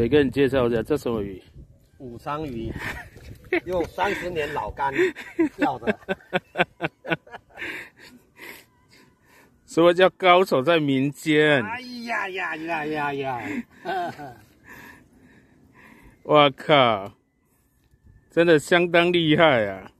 谁给你介绍一下，这什么鱼？武昌鱼，用三十年老干 钓的。什么叫高手在民间？哎呀呀呀呀呀！我靠，真的相当厉害啊！